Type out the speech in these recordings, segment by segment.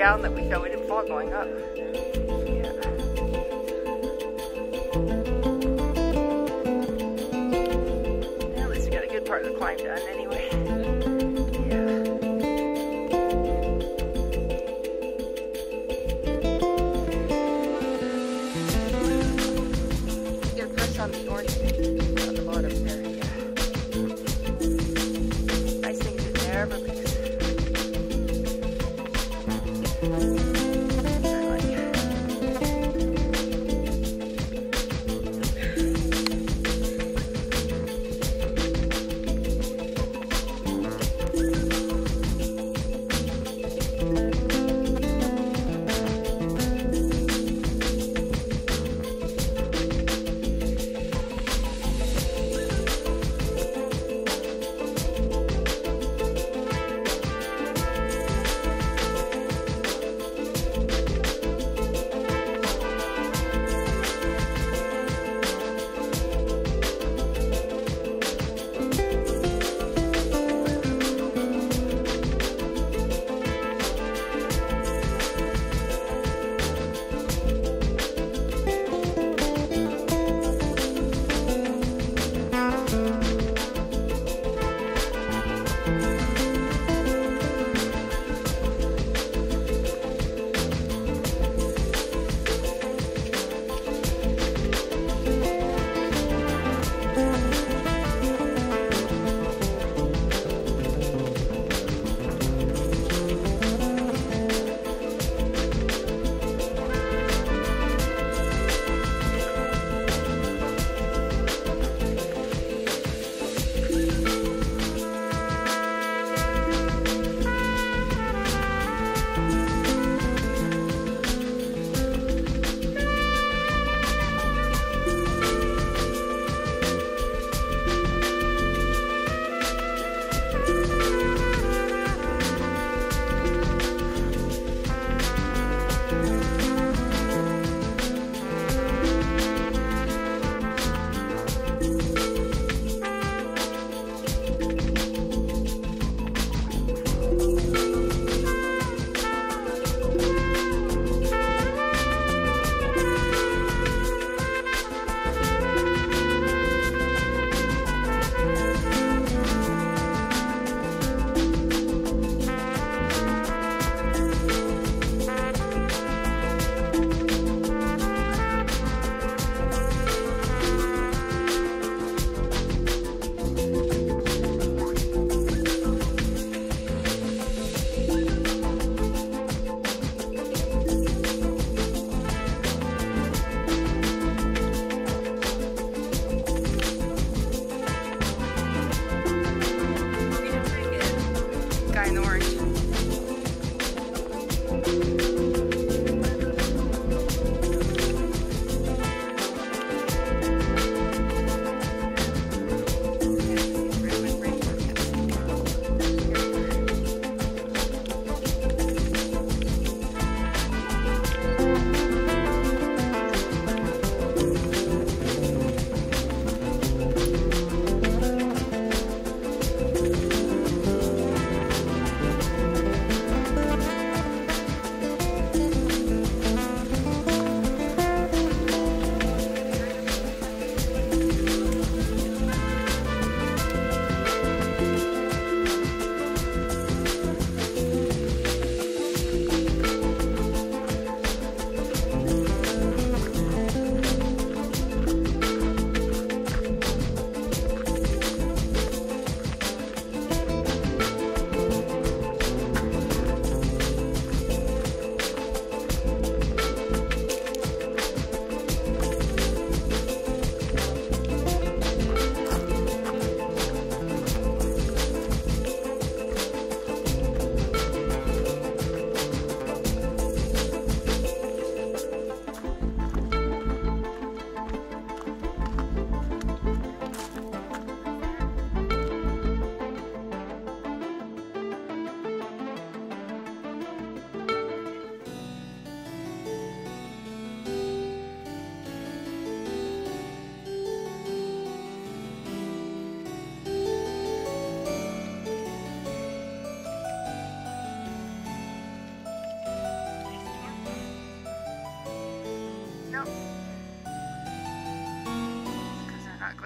down that we fell. We didn't fall going up. Yeah. At least we got a good part of the climb done anyway.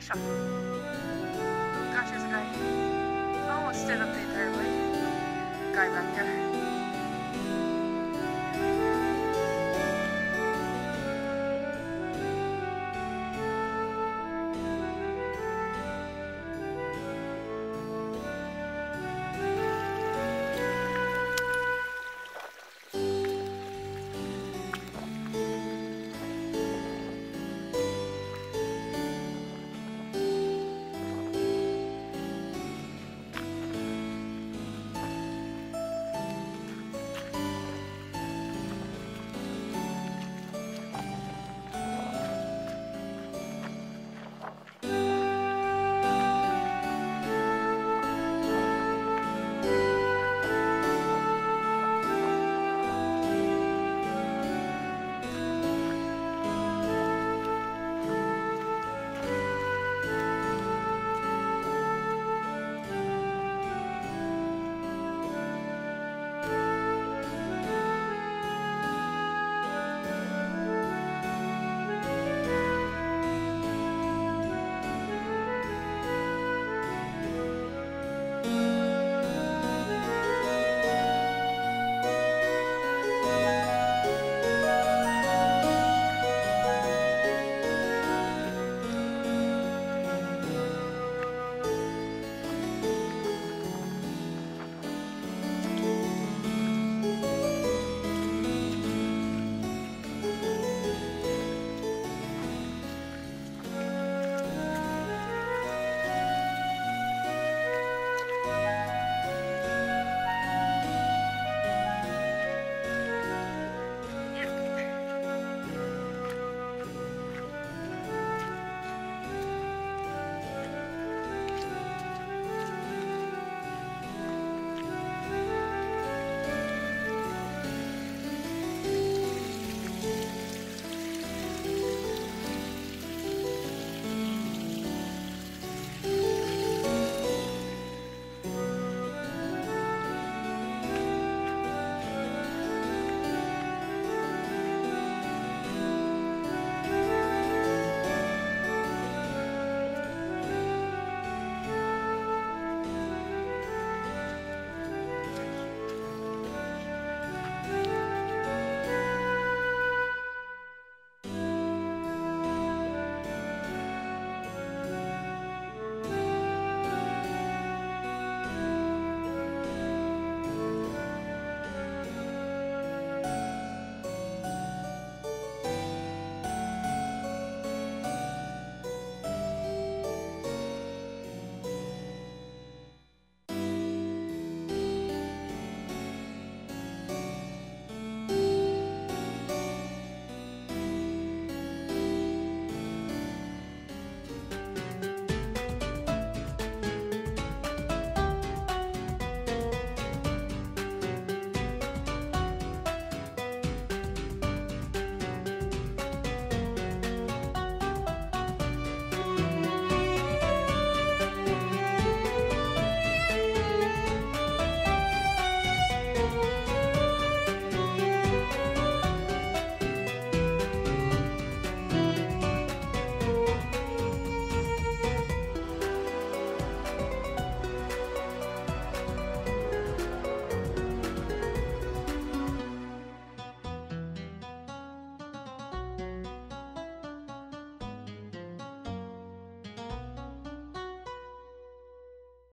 Shot. Gosh, there's a guy. Almost stood up the entire way. Guy back there.